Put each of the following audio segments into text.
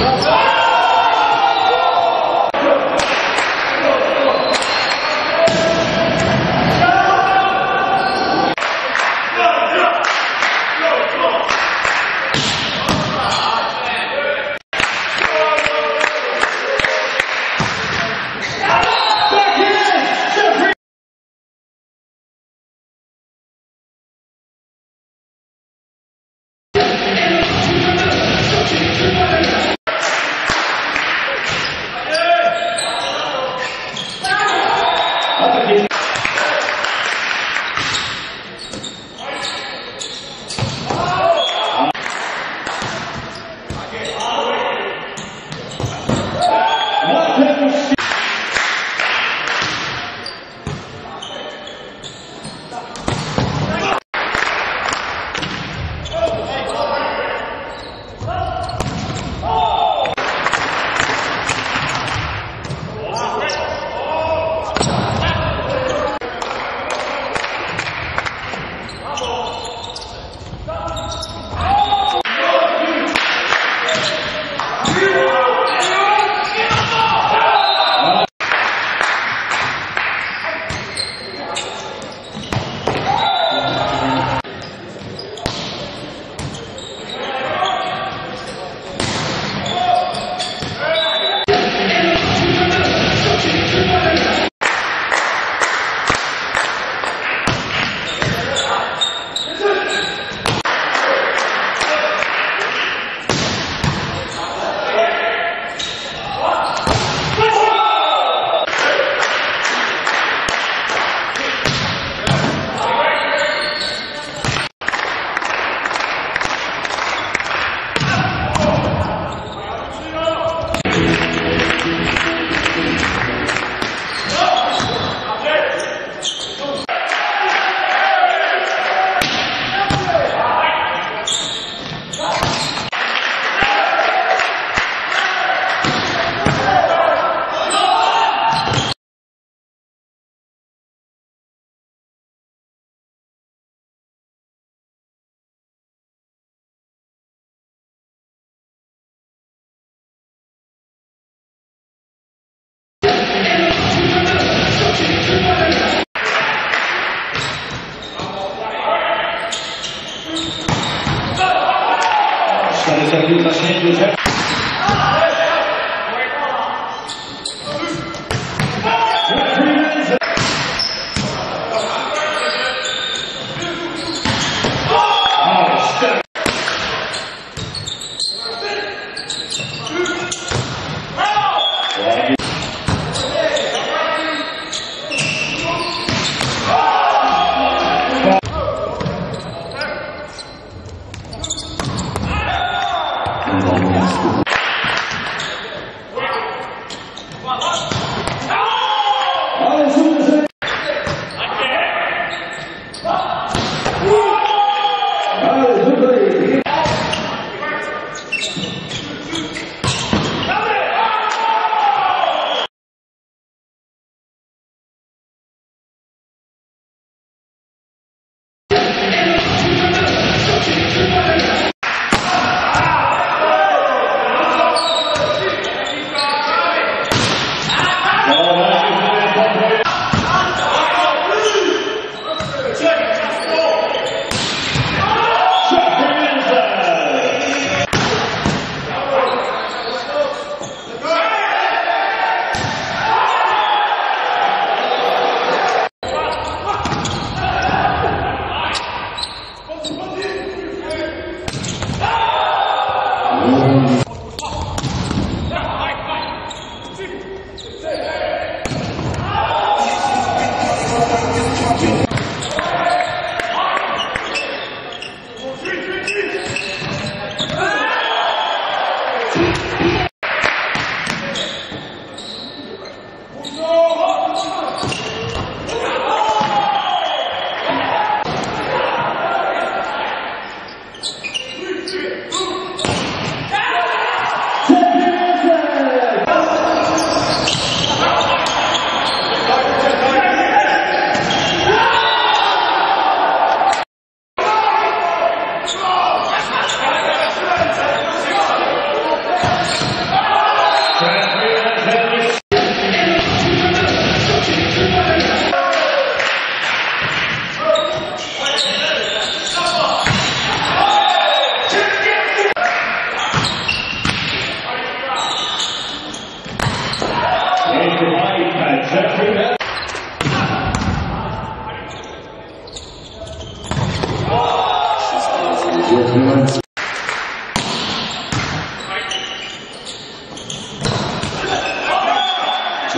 Let's go.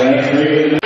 Translated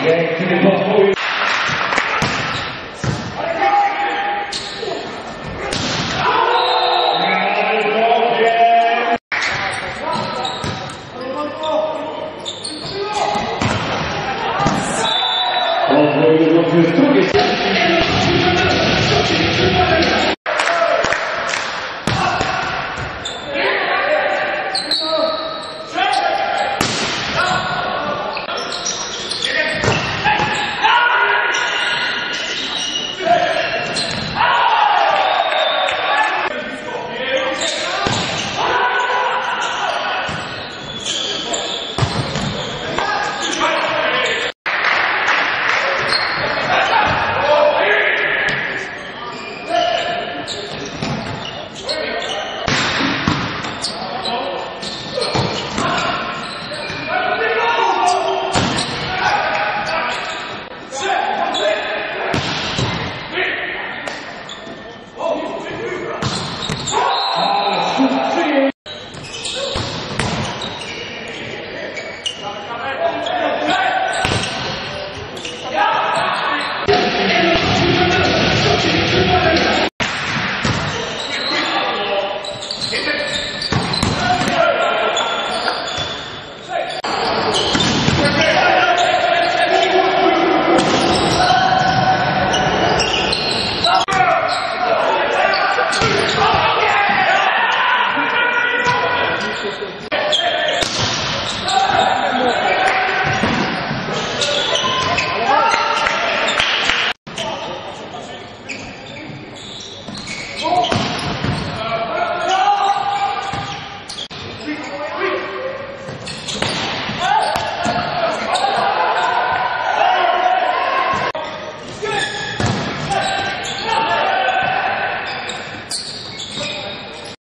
Yeah,